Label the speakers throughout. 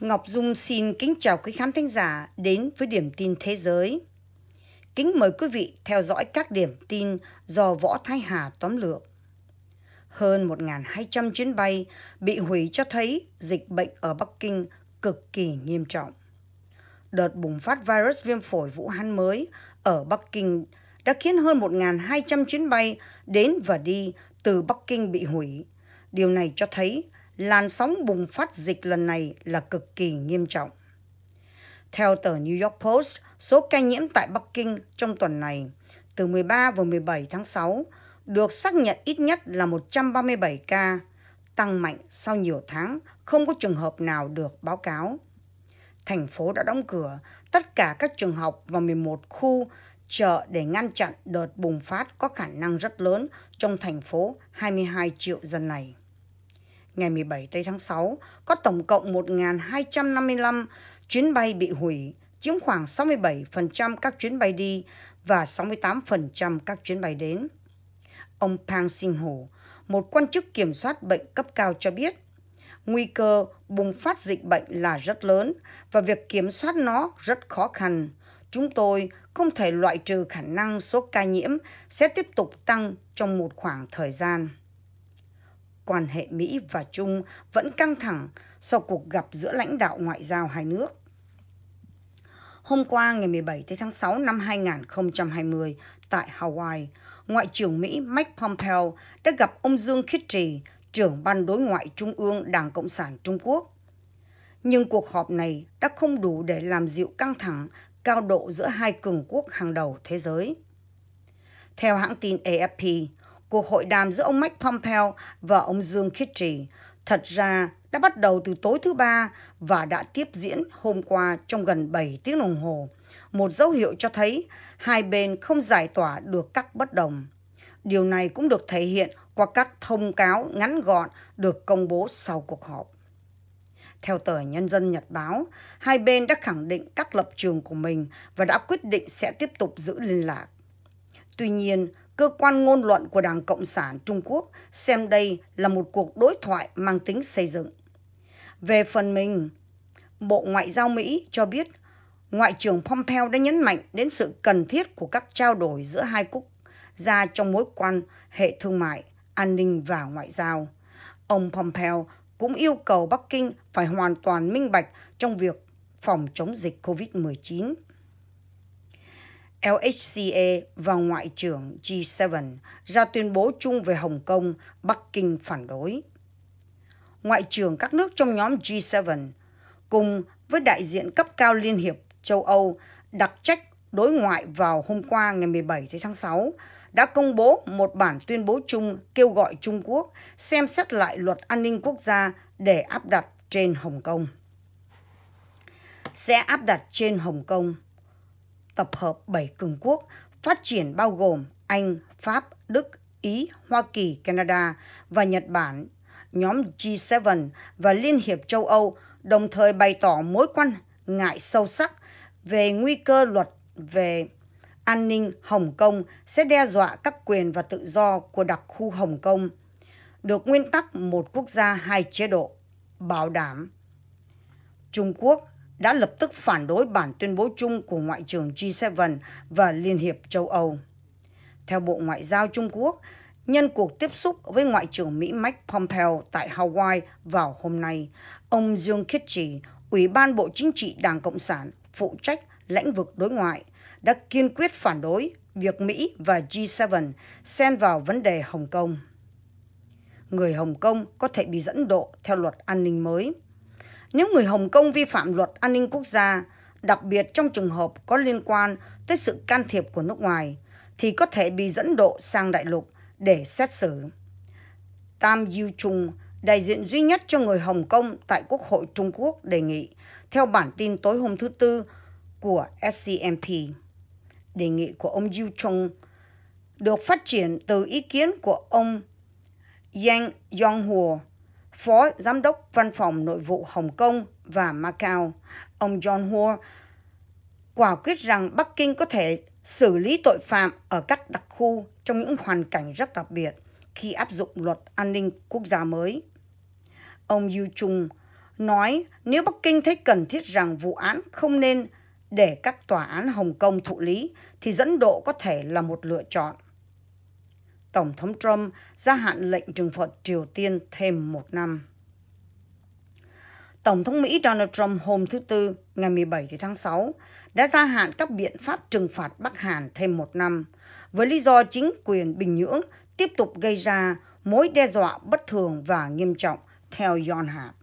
Speaker 1: Ngọc Dung xin kính chào quý khán thính giả đến với điểm tin thế giới. Kính mời quý vị theo dõi các điểm tin do Võ Thái Hà tóm lược. Hơn 1.200 chuyến bay bị hủy cho thấy dịch bệnh ở Bắc Kinh cực kỳ nghiêm trọng. Đợt bùng phát virus viêm phổi Vũ Hán mới ở Bắc Kinh đã khiến hơn 1.200 chuyến bay đến và đi từ Bắc Kinh bị hủy. Điều này cho thấy làn sóng bùng phát dịch lần này là cực kỳ nghiêm trọng. Theo tờ New York Post, số ca nhiễm tại Bắc Kinh trong tuần này từ 13 và 17 tháng 6 được xác nhận ít nhất là 137 ca, tăng mạnh sau nhiều tháng, không có trường hợp nào được báo cáo. Thành phố đã đóng cửa tất cả các trường học và 11 khu chợ để ngăn chặn đợt bùng phát có khả năng rất lớn trong thành phố 22 triệu dân này ngày 17 tây tháng 6, có tổng cộng 1.255 chuyến bay bị hủy, chiếm khoảng 67% các chuyến bay đi và 68% các chuyến bay đến. Ông Pang Sinh Hồ, một quan chức kiểm soát bệnh cấp cao cho biết, nguy cơ bùng phát dịch bệnh là rất lớn và việc kiểm soát nó rất khó khăn. Chúng tôi không thể loại trừ khả năng số ca nhiễm sẽ tiếp tục tăng trong một khoảng thời gian quan hệ Mỹ và Trung vẫn căng thẳng sau cuộc gặp giữa lãnh đạo ngoại giao hai nước. Hôm qua ngày 17 tháng 6 năm 2020 tại Hawaii, Ngoại trưởng Mỹ Mike Pompeo đã gặp ông Dương Khiết Trì, trưởng ban đối ngoại Trung ương Đảng Cộng sản Trung Quốc. Nhưng cuộc họp này đã không đủ để làm dịu căng thẳng cao độ giữa hai cường quốc hàng đầu thế giới. Theo hãng tin AFP, cuộc hội đàm giữa ông Mike Pompeo và ông Dương Khiết Trì thật ra đã bắt đầu từ tối thứ ba và đã tiếp diễn hôm qua trong gần 7 tiếng đồng hồ. Một dấu hiệu cho thấy hai bên không giải tỏa được các bất đồng. Điều này cũng được thể hiện qua các thông cáo ngắn gọn được công bố sau cuộc họp. Theo tờ Nhân dân Nhật Báo, hai bên đã khẳng định các lập trường của mình và đã quyết định sẽ tiếp tục giữ liên lạc. Tuy nhiên, cơ quan ngôn luận của Đảng Cộng sản Trung Quốc xem đây là một cuộc đối thoại mang tính xây dựng. Về phần mình, Bộ Ngoại giao Mỹ cho biết Ngoại trưởng Pompeo đã nhấn mạnh đến sự cần thiết của các trao đổi giữa hai quốc gia trong mối quan hệ thương mại, an ninh và ngoại giao. Ông Pompeo cũng yêu cầu Bắc Kinh phải hoàn toàn minh bạch trong việc phòng chống dịch COVID-19. LHCA và Ngoại trưởng G7 ra tuyên bố chung về Hồng Kông, Bắc Kinh phản đối. Ngoại trưởng các nước trong nhóm G7 cùng với đại diện cấp cao Liên hiệp châu Âu đặc trách đối ngoại vào hôm qua ngày 17 tháng 6 đã công bố một bản tuyên bố chung kêu gọi Trung Quốc xem xét lại luật an ninh quốc gia để áp đặt trên Hồng Kông. Sẽ áp đặt trên Hồng Kông tập hợp 7 cường quốc phát triển bao gồm Anh, Pháp, Đức, Ý, Hoa Kỳ, Canada và Nhật Bản, nhóm G7 và Liên hiệp châu Âu đồng thời bày tỏ mối quan ngại sâu sắc về nguy cơ luật về an ninh Hồng Kông sẽ đe dọa các quyền và tự do của đặc khu Hồng Kông, được nguyên tắc một quốc gia hai chế độ bảo đảm. Trung Quốc đã lập tức phản đối bản tuyên bố chung của Ngoại trưởng G7 và Liên hiệp châu Âu. Theo Bộ Ngoại giao Trung Quốc, nhân cuộc tiếp xúc với Ngoại trưởng Mỹ Mike Pompeo tại Hawaii vào hôm nay, ông Dương Khiết Trì, Ủy ban Bộ Chính trị Đảng Cộng sản phụ trách lĩnh vực đối ngoại, đã kiên quyết phản đối việc Mỹ và G7 xen vào vấn đề Hồng Kông. Người Hồng Kông có thể bị dẫn độ theo luật an ninh mới – nếu người Hồng Kông vi phạm luật an ninh quốc gia, đặc biệt trong trường hợp có liên quan tới sự can thiệp của nước ngoài, thì có thể bị dẫn độ sang đại lục để xét xử. Tam Yu Trung, đại diện duy nhất cho người Hồng Kông tại Quốc hội Trung Quốc đề nghị, theo bản tin tối hôm thứ Tư của SCMP. Đề nghị của ông Yu Chung được phát triển từ ý kiến của ông Yang Yonghua, Phó Giám đốc Văn phòng Nội vụ Hồng Kông và Macau, ông John Hua quả quyết rằng Bắc Kinh có thể xử lý tội phạm ở các đặc khu trong những hoàn cảnh rất đặc biệt khi áp dụng luật an ninh quốc gia mới. Ông Yu Chung nói nếu Bắc Kinh thấy cần thiết rằng vụ án không nên để các tòa án Hồng Kông thụ lý thì dẫn độ có thể là một lựa chọn. Tổng thống Trump gia hạn lệnh trừng phạt Triều Tiên thêm một năm. Tổng thống Mỹ Donald Trump hôm thứ Tư, ngày 17 tháng 6, đã gia hạn các biện pháp trừng phạt Bắc Hàn thêm một năm, với lý do chính quyền Bình Nhưỡng tiếp tục gây ra mối đe dọa bất thường và nghiêm trọng, theo John Yonhap.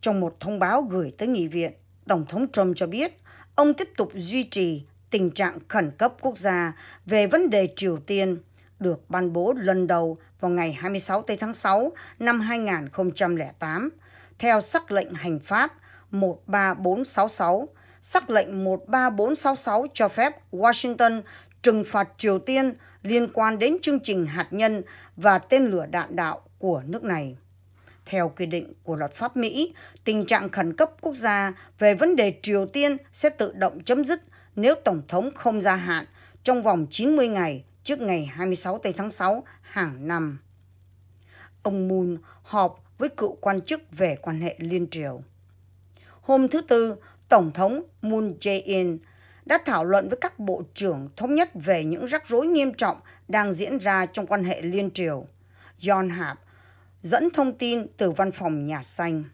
Speaker 1: Trong một thông báo gửi tới nghị viện, Tổng thống Trump cho biết ông tiếp tục duy trì tình trạng khẩn cấp quốc gia về vấn đề Triều Tiên được ban bố lần đầu vào ngày 26 tháng 6 năm 2008 theo sắc lệnh hành pháp 13466. Sắc lệnh 13466 cho phép Washington trừng phạt Triều Tiên liên quan đến chương trình hạt nhân và tên lửa đạn đạo của nước này. Theo quy định của luật pháp Mỹ, tình trạng khẩn cấp quốc gia về vấn đề Triều Tiên sẽ tự động chấm dứt nếu Tổng thống không gia hạn trong vòng 90 ngày trước ngày 26 tây tháng 6 hàng năm. Ông Moon họp với cựu quan chức về quan hệ liên triều. Hôm thứ Tư, Tổng thống Moon Jae-in đã thảo luận với các bộ trưởng thống nhất về những rắc rối nghiêm trọng đang diễn ra trong quan hệ liên triều. John Hap dẫn thông tin từ văn phòng Nhà Xanh.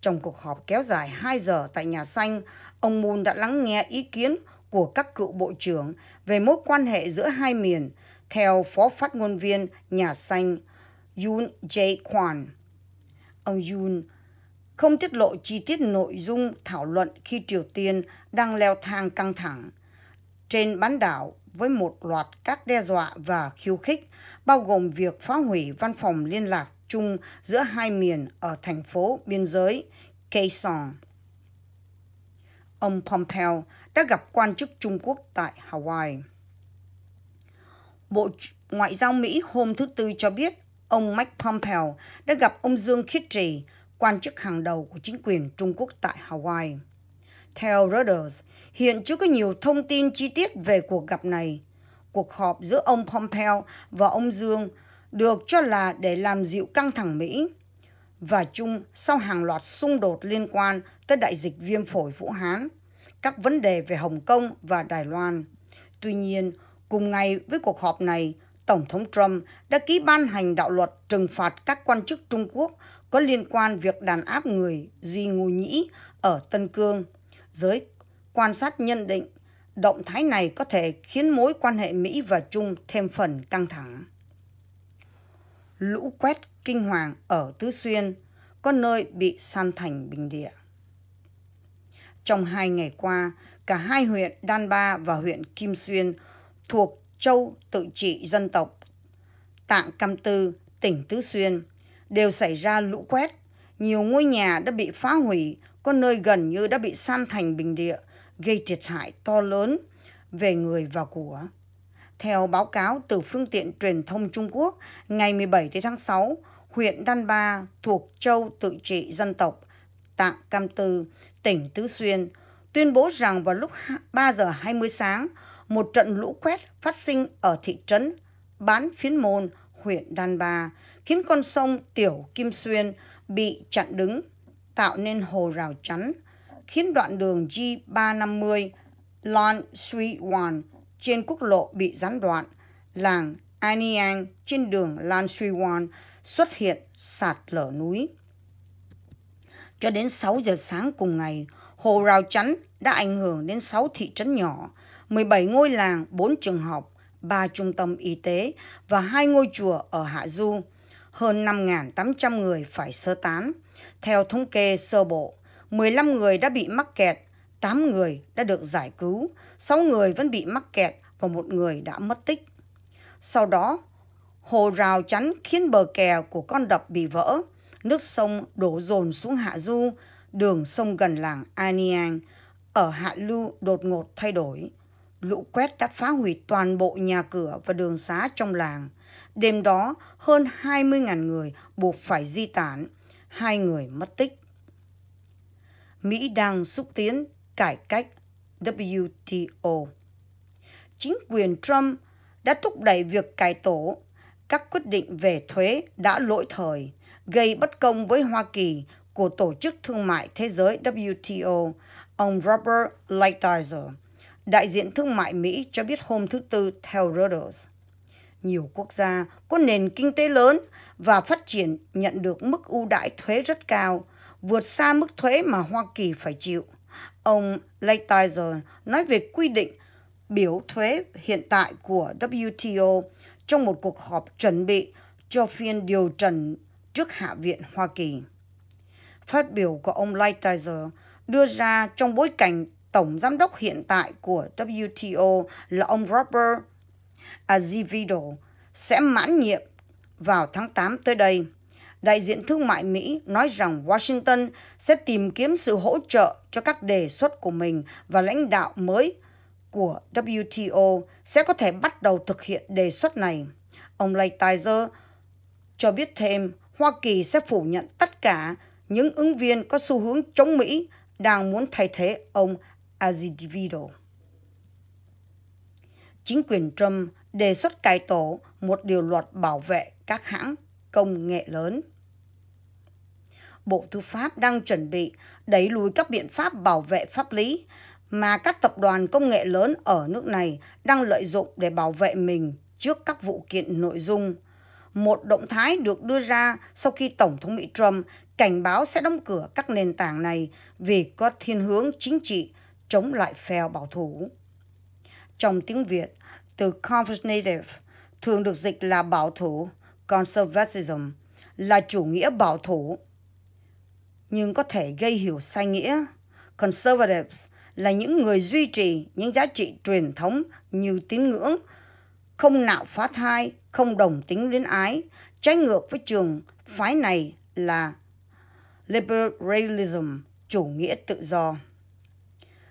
Speaker 1: Trong cuộc họp kéo dài 2 giờ tại Nhà Xanh, ông Moon đã lắng nghe ý kiến của các cựu bộ trưởng về mối quan hệ giữa hai miền, theo Phó Phát ngôn viên Nhà Xanh Yoon Jae Kwan. Ông Yoon không tiết lộ chi tiết nội dung thảo luận khi Triều Tiên đang leo thang căng thẳng trên bán đảo với một loạt các đe dọa và khiêu khích, bao gồm việc phá hủy văn phòng liên lạc chung giữa hai miền ở thành phố biên giới Kaesong. Ông Pompeo đã gặp quan chức Trung Quốc tại Hawaii. Bộ Ngoại giao Mỹ hôm thứ Tư cho biết ông Mike Pompeo đã gặp ông Dương Khiết Trì, quan chức hàng đầu của chính quyền Trung Quốc tại Hawaii. Theo Reuters, hiện chưa có nhiều thông tin chi tiết về cuộc gặp này. Cuộc họp giữa ông Pompeo và ông Dương được cho là để làm dịu căng thẳng Mỹ và chung sau hàng loạt xung đột liên quan tới đại dịch viêm phổi Vũ Hán, các vấn đề về Hồng Kông và Đài Loan. Tuy nhiên, cùng ngày với cuộc họp này, Tổng thống Trump đã ký ban hành đạo luật trừng phạt các quan chức Trung Quốc có liên quan việc đàn áp người Duy Ngô Nhĩ ở Tân Cương. Giới quan sát nhận định động thái này có thể khiến mối quan hệ Mỹ và Trung thêm phần căng thẳng. Lũ quét kinh hoàng ở Tứ Xuyên, có nơi bị san thành bình địa. Trong hai ngày qua, cả hai huyện Đan Ba và huyện Kim Xuyên thuộc châu tự trị dân tộc Tạng Cam Tư, tỉnh Tứ Xuyên đều xảy ra lũ quét. Nhiều ngôi nhà đã bị phá hủy, có nơi gần như đã bị san thành bình địa, gây thiệt hại to lớn về người và của. Theo báo cáo từ phương tiện truyền thông Trung Quốc, ngày 17 tháng 6, huyện Đan Ba thuộc châu tự trị dân tộc Tạng Cam Tư, tỉnh Tứ Xuyên, tuyên bố rằng vào lúc 3 giờ 20 sáng, một trận lũ quét phát sinh ở thị trấn Bán Phiến Môn, huyện Đan Ba, khiến con sông Tiểu Kim Xuyên bị chặn đứng, tạo nên hồ rào chắn, khiến đoạn đường G350 Lon Sui Wan trên quốc lộ bị gián đoạn, làng Aniang trên đường Lan Sui Wan xuất hiện sạt lở núi. Cho đến 6 giờ sáng cùng ngày, hồ rào chắn đã ảnh hưởng đến 6 thị trấn nhỏ, 17 ngôi làng, 4 trường học, 3 trung tâm y tế và 2 ngôi chùa ở Hạ Du. Hơn 5.800 người phải sơ tán. Theo thống kê sơ bộ, 15 người đã bị mắc kẹt, 8 người đã được giải cứu, 6 người vẫn bị mắc kẹt và một người đã mất tích. Sau đó, hồ rào chắn khiến bờ kè của con đập bị vỡ, nước sông đổ dồn xuống hạ du, đường sông gần làng Aniang ở hạ lưu đột ngột thay đổi. Lũ quét đã phá hủy toàn bộ nhà cửa và đường xá trong làng, Đêm đó, hơn 20.000 người buộc phải di tản, hai người mất tích. Mỹ đang xúc tiến cải cách WTO. Chính quyền Trump đã thúc đẩy việc cải tổ các quyết định về thuế đã lỗi thời, gây bất công với Hoa Kỳ của Tổ chức Thương mại Thế giới WTO, ông Robert Lighthizer, đại diện thương mại Mỹ cho biết hôm thứ Tư theo Reuters. Nhiều quốc gia có nền kinh tế lớn và phát triển nhận được mức ưu đãi thuế rất cao, vượt xa mức thuế mà Hoa Kỳ phải chịu. Ông Lighthizer nói về quy định biểu thuế hiện tại của WTO trong một cuộc họp chuẩn bị cho phiên điều trần trước Hạ viện Hoa Kỳ. Phát biểu của ông Lighthizer đưa ra trong bối cảnh Tổng Giám đốc hiện tại của WTO là ông Robert Azevedo sẽ mãn nhiệm vào tháng 8 tới đây. Đại diện thương mại Mỹ nói rằng Washington sẽ tìm kiếm sự hỗ trợ cho các đề xuất của mình và lãnh đạo mới của WTO sẽ có thể bắt đầu thực hiện đề xuất này. Ông Lighthizer cho biết thêm, Hoa Kỳ sẽ phủ nhận tất cả những ứng viên có xu hướng chống Mỹ đang muốn thay thế ông Azevedo. Chính quyền Trump đề xuất cải tổ một điều luật bảo vệ các hãng công nghệ lớn. Bộ Tư pháp đang chuẩn bị đẩy lùi các biện pháp bảo vệ pháp lý mà các tập đoàn công nghệ lớn ở nước này đang lợi dụng để bảo vệ mình trước các vụ kiện nội dung. Một động thái được đưa ra sau khi Tổng thống Mỹ Trump cảnh báo sẽ đóng cửa các nền tảng này vì có thiên hướng chính trị chống lại phe bảo thủ. Trong tiếng Việt, từ conservative thường được dịch là bảo thủ, conservatism là chủ nghĩa bảo thủ, nhưng có thể gây hiểu sai nghĩa. Conservatives là những người duy trì những giá trị truyền thống như tín ngưỡng, không nạo phá thai, không đồng tính luyến ái, trái ngược với trường phái này là liberalism, chủ nghĩa tự do.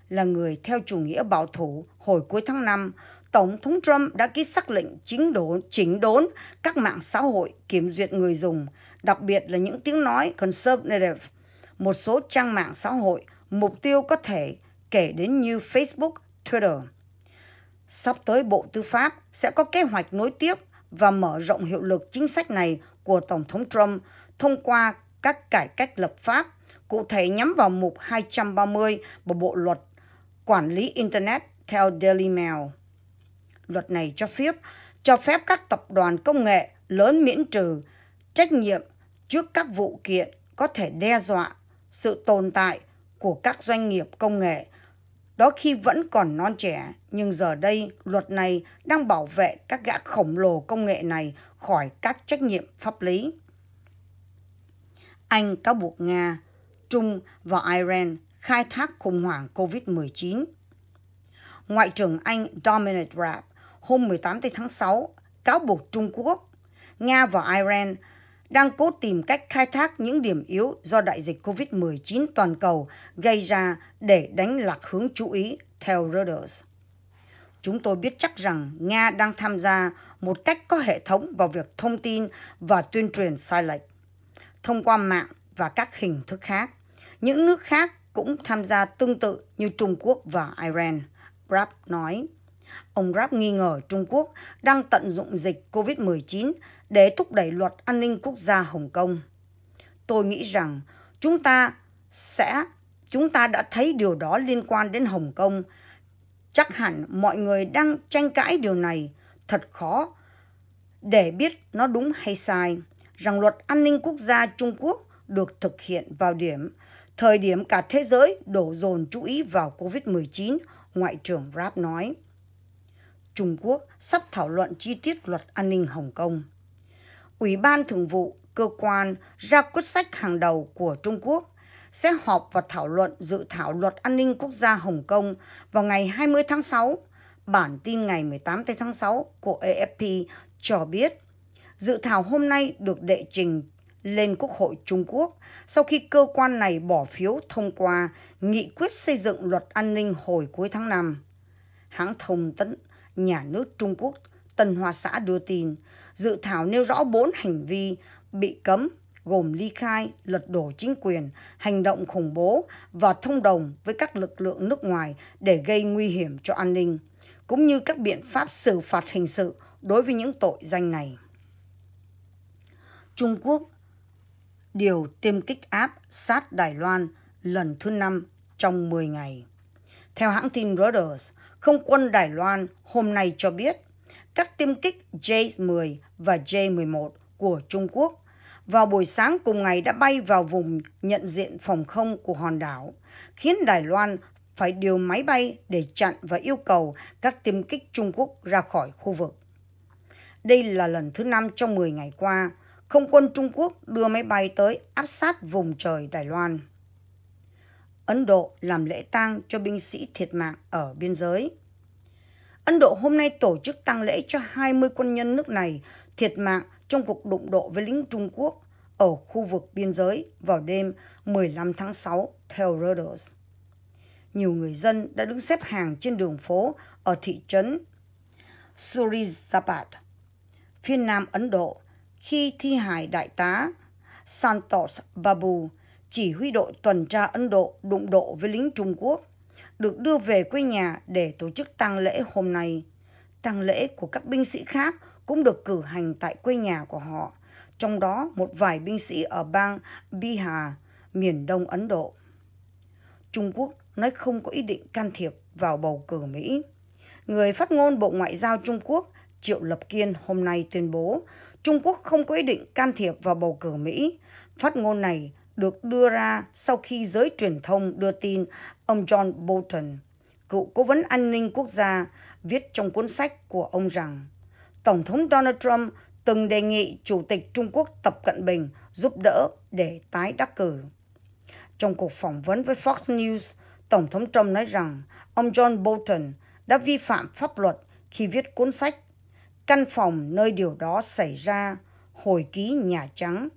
Speaker 1: Là người theo chủ nghĩa bảo thủ, hồi cuối tháng 5, Tổng thống Trump đã ký sắc lệnh chính đốn, chỉnh đốn các mạng xã hội kiểm duyệt người dùng, đặc biệt là những tiếng nói conservative. Một số trang mạng xã hội mục tiêu có thể kể đến như Facebook, Twitter. Sắp tới Bộ Tư pháp sẽ có kế hoạch nối tiếp và mở rộng hiệu lực chính sách này của Tổng thống Trump thông qua các cải cách lập pháp, cụ thể nhắm vào mục 230 của Bộ Luật Quản lý Internet theo Daily Mail. Luật này cho phép cho phép các tập đoàn công nghệ lớn miễn trừ trách nhiệm trước các vụ kiện có thể đe dọa sự tồn tại của các doanh nghiệp công nghệ đó khi vẫn còn non trẻ, nhưng giờ đây luật này đang bảo vệ các gã khổng lồ công nghệ này khỏi các trách nhiệm pháp lý. Anh cáo buộc Nga, Trung và Iran khai thác khủng hoảng COVID-19. Ngoại trưởng Anh Dominic Raab hôm 18 tháng 6 cáo buộc Trung Quốc, Nga và Iran đang cố tìm cách khai thác những điểm yếu do đại dịch COVID-19 toàn cầu gây ra để đánh lạc hướng chú ý, theo Reuters. Chúng tôi biết chắc rằng Nga đang tham gia một cách có hệ thống vào việc thông tin và tuyên truyền sai lệch, thông qua mạng và các hình thức khác. Những nước khác cũng tham gia tương tự như Trung Quốc và Iran, Raab nói. Ông rap nghi ngờ Trung Quốc đang tận dụng dịch COVID-19 để thúc đẩy luật an ninh quốc gia Hồng Kông. Tôi nghĩ rằng chúng ta sẽ chúng ta đã thấy điều đó liên quan đến Hồng Kông. Chắc hẳn mọi người đang tranh cãi điều này thật khó để biết nó đúng hay sai rằng luật an ninh quốc gia Trung Quốc được thực hiện vào điểm thời điểm cả thế giới đổ dồn chú ý vào COVID-19, Ngoại trưởng Raab nói. Trung Quốc sắp thảo luận chi tiết luật an ninh Hồng Kông. Ủy ban Thường vụ cơ quan ra quyết sách hàng đầu của Trung Quốc sẽ họp và thảo luận dự thảo luật an ninh quốc gia Hồng Kông vào ngày 20 tháng 6. Bản tin ngày 18 tháng 6 của AFP cho biết, dự thảo hôm nay được đệ trình lên Quốc hội Trung Quốc sau khi cơ quan này bỏ phiếu thông qua nghị quyết xây dựng luật an ninh hồi cuối tháng 5. Hãng thông tấn nhà nước Trung Quốc Tân Hoa Xã đưa tin, dự thảo nêu rõ bốn hành vi bị cấm gồm ly khai, lật đổ chính quyền, hành động khủng bố và thông đồng với các lực lượng nước ngoài để gây nguy hiểm cho an ninh, cũng như các biện pháp xử phạt hình sự đối với những tội danh này. Trung Quốc điều tiêm kích áp sát Đài Loan lần thứ năm trong 10 ngày. Theo hãng tin Reuters, không quân Đài Loan hôm nay cho biết các tiêm kích J-10 và J-11 của Trung Quốc vào buổi sáng cùng ngày đã bay vào vùng nhận diện phòng không của hòn đảo, khiến Đài Loan phải điều máy bay để chặn và yêu cầu các tiêm kích Trung Quốc ra khỏi khu vực. Đây là lần thứ năm trong 10 ngày qua, không quân Trung Quốc đưa máy bay tới áp sát vùng trời Đài Loan. Ấn Độ làm lễ tang cho binh sĩ thiệt mạng ở biên giới. Ấn Độ hôm nay tổ chức tang lễ cho 20 quân nhân nước này thiệt mạng trong cuộc đụng độ với lính Trung Quốc ở khu vực biên giới vào đêm 15 tháng 6 theo Reuters. Nhiều người dân đã đứng xếp hàng trên đường phố ở thị trấn Surizabad, phía nam Ấn Độ, khi thi hài đại tá Santos Babu, chỉ huy đội tuần tra Ấn Độ đụng độ với lính Trung Quốc, được đưa về quê nhà để tổ chức tang lễ hôm nay. Tang lễ của các binh sĩ khác cũng được cử hành tại quê nhà của họ, trong đó một vài binh sĩ ở bang Bihar, miền đông Ấn Độ. Trung Quốc nói không có ý định can thiệp vào bầu cử Mỹ. Người phát ngôn Bộ Ngoại giao Trung Quốc Triệu Lập Kiên hôm nay tuyên bố Trung Quốc không có ý định can thiệp vào bầu cử Mỹ. Phát ngôn này được đưa ra sau khi giới truyền thông đưa tin ông John Bolton, cựu cố vấn an ninh quốc gia, viết trong cuốn sách của ông rằng Tổng thống Donald Trump từng đề nghị Chủ tịch Trung Quốc Tập Cận Bình giúp đỡ để tái đắc cử. Trong cuộc phỏng vấn với Fox News, Tổng thống Trump nói rằng ông John Bolton đã vi phạm pháp luật khi viết cuốn sách Căn phòng nơi điều đó xảy ra, hồi ký Nhà Trắng,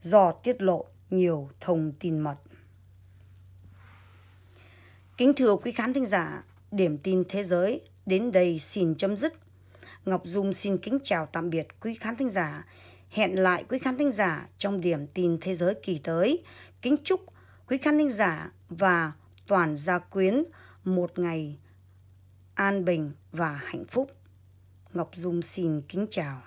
Speaker 1: do tiết lộ nhiều thông tin mật. Kính thưa quý khán thính giả, điểm tin thế giới đến đây xin chấm dứt. Ngọc Dung xin kính chào tạm biệt quý khán thính giả. Hẹn lại quý khán thính giả trong điểm tin thế giới kỳ tới. Kính chúc quý khán thính giả và toàn gia quyến một ngày an bình và hạnh phúc. Ngọc Dung xin kính chào.